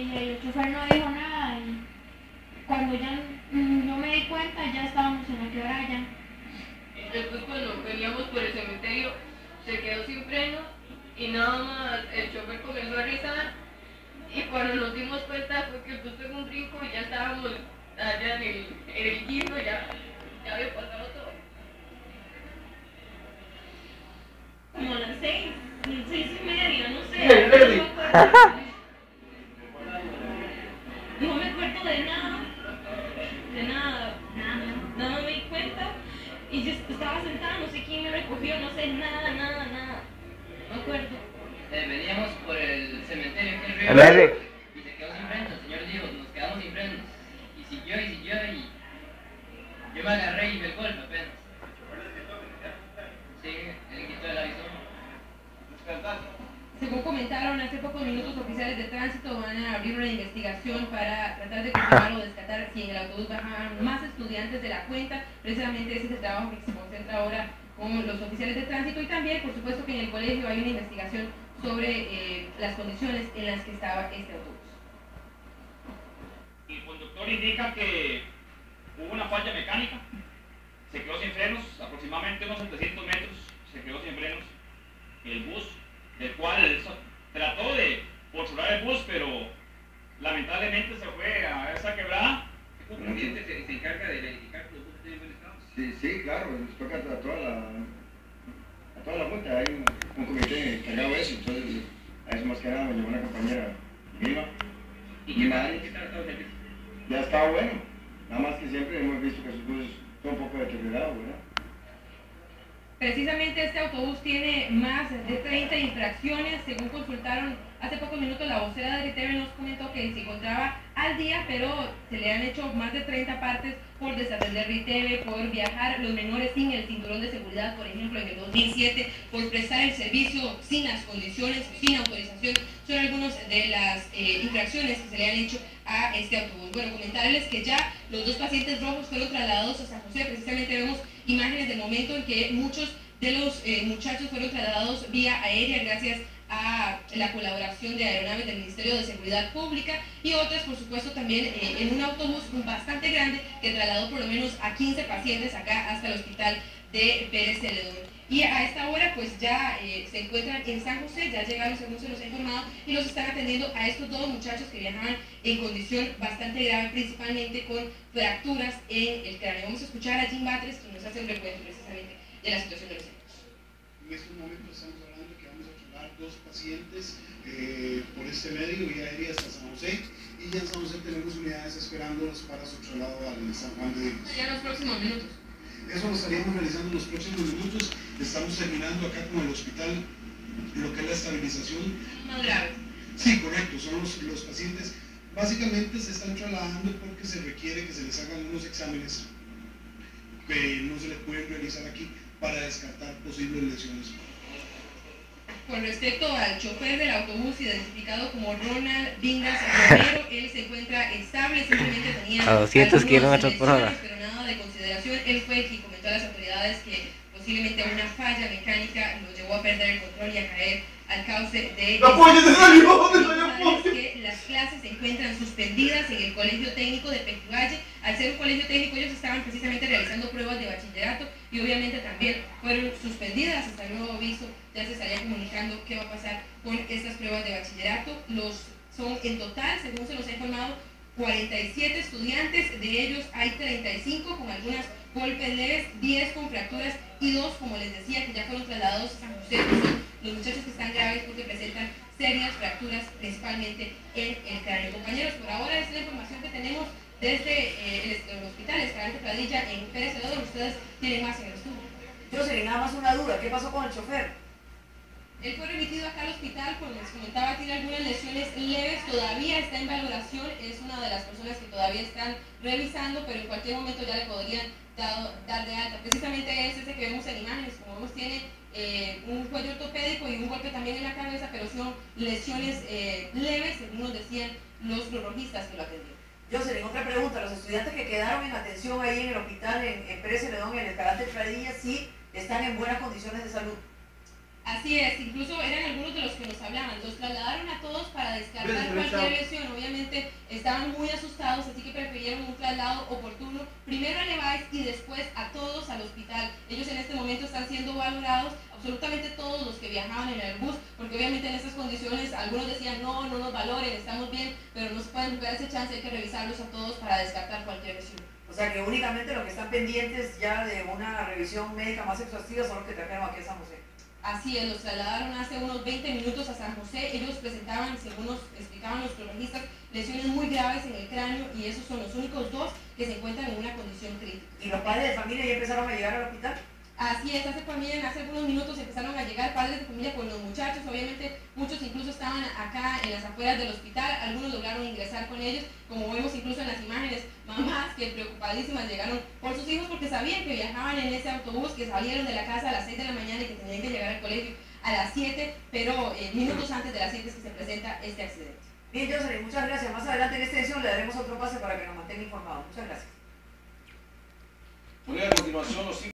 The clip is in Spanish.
y el chofer no dijo nada. Y cuando ya mm, yo me di cuenta, ya estábamos en la quebrada ya. Después cuando veníamos por el cementerio, se quedó sin freno y nada más el chofer comenzó a rizar y cuando nos dimos cuenta fue que puso en un brinco y ya estábamos allá en el, en el guindo, ya, ya había pasado todo. Como a las seis, seis y media, no sé. Y yo estaba sentada, no sé quién me recogió, no sé nada, nada, nada. No me acuerdo. Eh, veníamos por el cementerio aquí en Río y se quedó sin frenos, señor dijo, nos quedamos sin frenos. Y siguió y siguió y yo me agarré y me golpe apenas. Sí, él quitó el aviso. Comentaron hace pocos minutos, oficiales de tránsito van a abrir una investigación para tratar de confirmar o descartar si en el autobús bajaban más estudiantes de la cuenta. Precisamente ese es el trabajo que se concentra ahora con los oficiales de tránsito y también, por supuesto, que en el colegio hay una investigación sobre eh, las condiciones en las que estaba este autobús. El conductor indica que hubo una falla mecánica, se quedó sin frenos, aproximadamente unos 700 metros, se quedó sin frenos. El bus, del cual trató de postular el bus, pero lamentablemente se fue a esa quebrada. Correspondiente se, se encarga de verificar que los buses estén en buen estado. Sí, sí, claro, les toca a toda la, a toda la junta, hay un, un comité encargado de eso, entonces a eso más que nada me llevó una compañera viva, ¿Y qué tal? ¿Qué tal está el servicio? ya está bueno, nada más que siempre hemos visto que sus buses son un poco deteriorados, ¿verdad? Precisamente este autobús tiene más de 30 infracciones, según consultaron hace pocos minutos la vocera de RTV nos comentó que se encontraba al día, pero se le han hecho más de 30 partes por desatender RTV, por viajar los menores sin el cinturón de seguridad, por ejemplo, en el 2007, por prestar el servicio sin las condiciones, sin autorización, son algunas de las eh, infracciones que se le han hecho a este autobús. Bueno, comentarles que ya los dos pacientes rojos fueron trasladados a San José, precisamente vemos imágenes del momento en que muchos de los eh, muchachos fueron trasladados vía aérea gracias a la colaboración de aeronaves del Ministerio de Seguridad Pública y otras, por supuesto, también eh, en un autobús bastante grande que trasladó por lo menos a 15 pacientes acá hasta el hospital de Pérez Celedón. Y a esta hora pues ya eh, se encuentran en San José, ya llegaron según se nos ha informado y los están atendiendo a estos dos muchachos que viajaban en condición bastante grave, principalmente con fracturas en el cráneo. Vamos a escuchar a Jim Batres, quien nos hace un recuento precisamente de la situación de los centros. En estos momentos estamos hablando que vamos a trasladar dos pacientes eh, por este medio, vía aérea hasta San José, y ya en San José tenemos unidades esperándolos para su traslado al San Juan de Dios. Ya en los próximos minutos. Eso lo estaríamos realizando en los próximos minutos. Estamos terminando acá con el hospital lo que es la estabilización. Más grave. Sí, correcto, son los, los pacientes. Básicamente se están trasladando porque se requiere que se les hagan unos exámenes que no se les pueden realizar aquí para descartar posibles lesiones. Con respecto al chofer del autobús identificado como Ronald Vingas Romero, él se encuentra estable, simplemente tenía A 200 algunos kilómetros por hora. Consideración. Él fue quien comentó a las autoridades que posiblemente una falla mecánica lo llevó a perder el control y a caer al cauce de... ¡La polla se salió! ¡Se salió Comentarles que las clases se encuentran suspendidas en el Colegio Técnico de Pejivalle. Al ser un colegio técnico, ellos estaban precisamente realizando pruebas de bachillerato y obviamente también fueron suspendidas hasta el nuevo aviso. Ya se estaría comunicando qué va a pasar con estas pruebas de bachillerato. Los son en total, según se nos ha informado, 47 estudiantes, de ellos hay 35 con algunas golpes leves, 10 con fracturas y dos, como les decía, que ya fueron trasladados a San José, los muchachos que están graves porque presentan serias fracturas, principalmente en el cráneo. Compañeros, por ahora es la información que tenemos desde eh, el, el hospital Escalante Pradilla en Pérez. Ustedes tienen más en el estudio. Yo nada más una duda, ¿qué pasó con el chofer? Él fue remitido acá al hospital, como les comentaba, tiene algunas lesiones leves, todavía está en valoración, es una de las personas que todavía están revisando, pero en cualquier momento ya le podrían dar de alta. Precisamente es ese que vemos en imágenes, como vemos tiene eh, un cuello ortopédico y un golpe también en la cabeza, pero son lesiones eh, leves, según nos decían los prorrogistas que lo atendieron. Jocelyn, otra pregunta, los estudiantes que quedaron en atención ahí en el hospital en, en Pérez Celedón, en el Calante Pradilla, sí están en buenas condiciones de salud. Así es, incluso eran algunos de los que nos hablaban, los trasladaron a todos para descartar cualquier lesión, obviamente obviamente estaban muy asustados, así que prefirieron un traslado oportuno, primero a Levi's y después a todos al hospital. Ellos en este momento están siendo valorados, absolutamente todos los que viajaban en el bus, porque obviamente en estas condiciones algunos decían, no, no nos valoren, estamos bien, pero no se pueden dar ese chance, hay que revisarlos a todos para descartar cualquier lesión. O sea que únicamente los que están pendientes ya de una revisión médica más exhaustiva son los que trajeron aquí a San José. Así es, los trasladaron hace unos 20 minutos a San José. Ellos presentaban, según nos explicaban los cronologistas, lesiones muy graves en el cráneo y esos son los únicos dos que se encuentran en una condición crítica. ¿Y los padres de familia ya empezaron a llegar al hospital? Así es, hace, familia, hace algunos minutos empezaron a llegar padres de familia con los muchachos, obviamente muchos incluso estaban acá en las afueras del hospital, algunos lograron ingresar con ellos, como vemos incluso en las imágenes, mamás que preocupadísimas llegaron por sus hijos porque sabían que viajaban en ese autobús, que salieron de la casa a las 6 de la mañana y que tenían que llegar al colegio a las 7, pero eh, minutos antes de las 7 es que se presenta este accidente. Bien, Jocelyn, muchas gracias. Más adelante en esta edición le daremos otro pase para que nos mantenga informados. Muchas gracias. Muy bien, a continuación los cinco